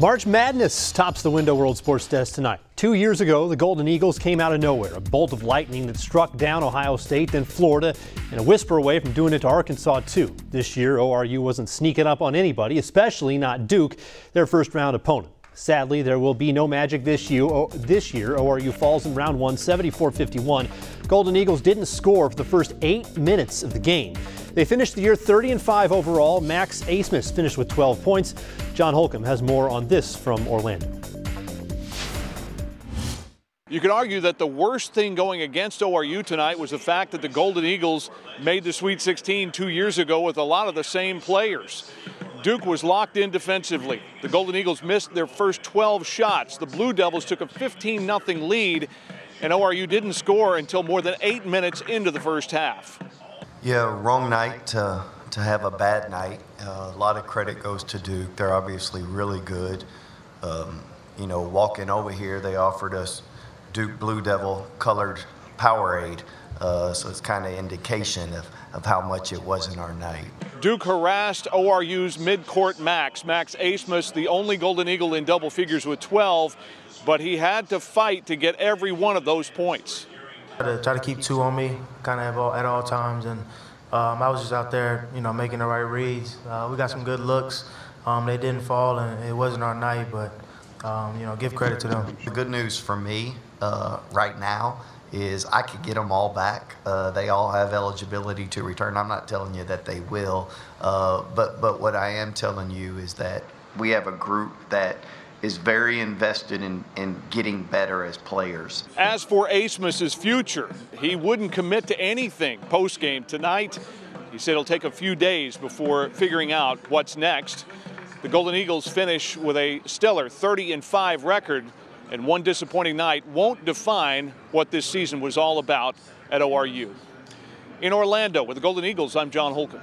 March Madness tops the Window World Sports Desk tonight. Two years ago, the Golden Eagles came out of nowhere, a bolt of lightning that struck down Ohio State, then Florida, and a whisper away from doing it to Arkansas, too. This year, ORU wasn't sneaking up on anybody, especially not Duke, their first round opponent. Sadly, there will be no magic this year. Oh, this year, ORU falls in round one, 74-51. Golden Eagles didn't score for the first eight minutes of the game. They finished the year 30 and 5 overall. Max Abmas finished with 12 points. John Holcomb has more on this from Orlando. You could argue that the worst thing going against ORU tonight was the fact that the Golden Eagles made the Sweet 16 two years ago with a lot of the same players. Duke was locked in defensively. The Golden Eagles missed their first 12 shots. The Blue Devils took a 15 0 lead, and ORU didn't score until more than eight minutes into the first half. Yeah, wrong night to, to have a bad night. Uh, a lot of credit goes to Duke. They're obviously really good. Um, you know, walking over here, they offered us Duke Blue Devil colored Powerade. Uh, so it's kind of indication of, of how much it was in our night. Duke harassed ORU's midcourt Max. Max Abmas, the only Golden Eagle in double figures with 12, but he had to fight to get every one of those points. Try to, try to keep two on me, kind of at all, at all times, and um, I was just out there, you know, making the right reads. Uh, we got some good looks. Um, they didn't fall, and it wasn't our night, but um, you know, give credit to them. The good news for me uh, right now is I could get them all back. Uh, they all have eligibility to return. I'm not telling you that they will, uh, but but what I am telling you is that we have a group that is very invested in, in getting better as players. As for Abmas's future, he wouldn't commit to anything post game tonight. He said it'll take a few days before figuring out what's next. The Golden Eagles finish with a stellar 30 and 5 record and one disappointing night won't define what this season was all about at ORU. In Orlando with the Golden Eagles, I'm John Holcomb.